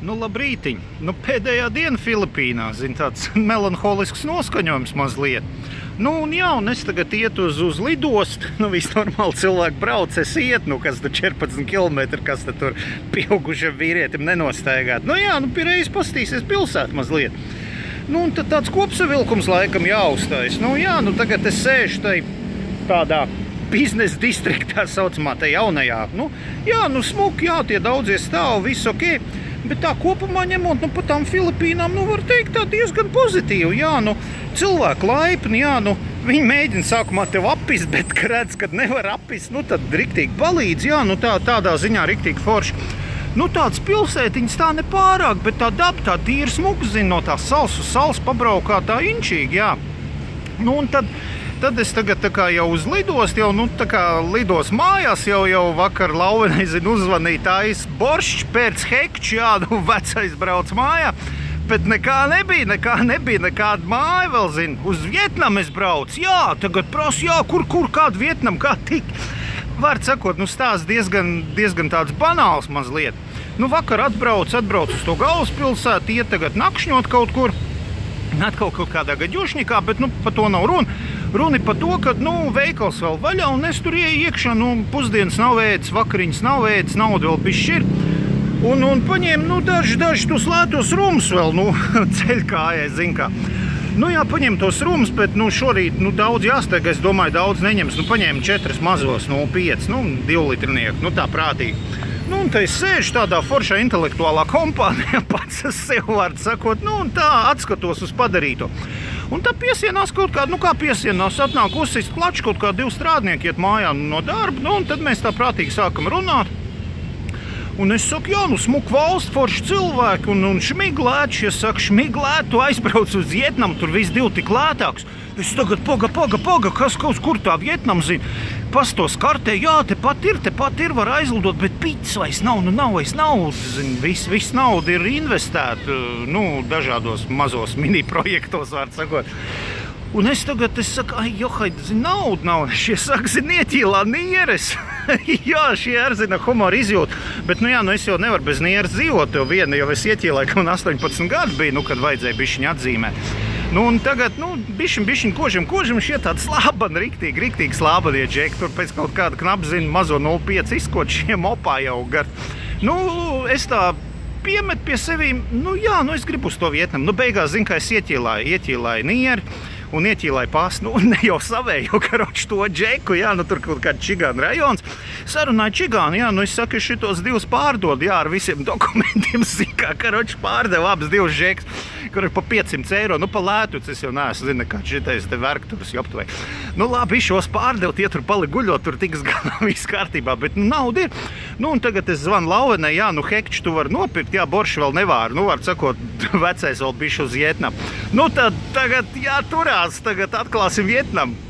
Nu, labrītiņ. Nu, pēdējā diena Filipīnās, zin, tāds melanholisks noskaņojums mazliet. Nu, un jā, un es tagad ietu uz, uz lidostu. Nu, viss normāli cilvēki brauc, es ietu, nu, kas tur 14 km, kas tur pieaugušam vīrietim nenostaigāt. Nu, jā, nu, pirreiz pastīsies pilsētu mazliet. Nu, un tad tāds kopsavilkums laikam jāuztais. Nu, jā, nu, tagad es sēžu tai tādā biznesa distriktā saucamā, tā jaunajā. Nu, jā, nu, smuki, jā, tie daudzie stāv, viss ok. Bet tā kopumā ņemot, nu, par tām Filipīnām, nu, var teikt, tā diezgan pozitīvi. Jā, nu, cilvēki laipni, jā, nu, viņi mēģina sākumā tev apist, bet, kad redz, ka nevar apist, nu, tad riktīgi palīdz, jā, nu, tā, tādā ziņā riktīgi forši. Nu, tāds pilsētiņas tā nepārāk, bet tā daba tā tīra smuka, zina, no tā sals uz sals pabraukā tā inčīgi, jā. Nu, un tad Tad es tagad jau uz lidostu, jau nu, lidos mājās, jau, jau vakar lauvenai zinu, uzvanīja tais boršs pēc hekča, jā, nu vecais brauc mājā. Bet nekā nebija, nekā nebija, nekāda māja vēl, zinu, uz Vietnamu es braucu. Jā, tagad prasu, jā, kur, kur, kāda Vietnam, kā tik. Var sakot, nu stāsts diezgan, diezgan tāds banāls mazliet. Nu vakar atbrauc, atbrauc uz to galvaspilsētu, iet tagad nakšņot kaut kur. Atkal kaut kādā gaļošņikā, bet nu, par to nav runa. Runa ir par to, ka nu, veikals vēl vaļā un es tur ieju iekšā. Nu, pusdienas nav ēdis, vakariņas nav ēdis, nauda vēl pišķir. Un, un paņēma nu, daži, daži tos lētos rumus vēl nu, ceļkājai, zin kā. Nu, jā, paņem tos rumus, bet nu, šorīt nu, daudz jāsteig. Es domāju, daudz neņems. Nu, paņēma četras mazos, nu, piec, nu, divu litrinieku. Nu, tā prātīgi. Nu, un te es sēžu tādā foršā intelektuālā kompānijā, pats sev vārdu sakot, nu, un tā atskatos uz padarīto. Un tā piesienās kaut kāda, nu kā piesienās, atnāk uzsist klačs, kaut kā divi strādnieki iet mājā no darba, nu un tad mēs tā prātīgi sākam runāt. Un es saku, jā, nu smuka valsts, forši cilvēki, un, un šmiglēti, ja saka, šmiglēti, tu aizbrauc uz Vietnamu, tur viss divi tik lētāks. Es tagad, paga, paga, paga, kas kaut kur tā Vietnam zina. Pastos kartē, jā, te pat ir, te pat ir, var aizlidot, bet pits vairs nav, nu nav vairs naudas. Viss, viss nauda ir investēta, nu, dažādos mazos mini projektos, var sakot. Un es tagad es saku, ah, Johai, nauda nav. Šie saka, ziniet, ielā nieres. jā, šie ar zina humoru izjūt. Bet, nu jā, nu es jau nevaru bez nieres dzīvot. Jo viena jau es ieķīlēju, ka man 18 gadi bija, nu, kad vajadzēja bišķiņu atzīmēt. Nu, un tagad, nu, bišķiņ, bišķiņ, kožam, kožam šie tādi slābani, riktīgi, riktīgi slābanie džeki. Tur pēc kaut kāda knapzina mazo 0,5 izskot šiem opā jau gar. Nu, es tā piemet pie sevīm, nu jā, nu es gribu uz to Vietnamu. Nu, beigās, zinu, kā es ieķīlāju, ieķīlāju nieri un ieķīlāja pasu, nu, ne jau savēju, karoči to džeku, jā, nu, tur kaut kāda čigāna rajons. Sarunāja čigānu, jā, nu, es saku, šitos divus pārdod, jā, ar visiem dokumentiem, zikā, karoči pārdeva abas divas džekas, kur ir pa 500 eiro, nu, pa lētu, es jau neesmu, zinu, kā šitais te verkturs joptuvē. Nu, labi, šos pārdevu, tie tur palika guļot, tur tiks galā viss kārtībā, bet, nu, nauda ir. Nu, un tagad es zvanu Lauvenai, jā, nu, hekču tu var nopirkt, jā, borši vēl nevāru, nu, var sakot, vecais vēl bišķi uz Vietnamu. Nu, tad tagad jāturās, tagad atklāsim Vietnamu.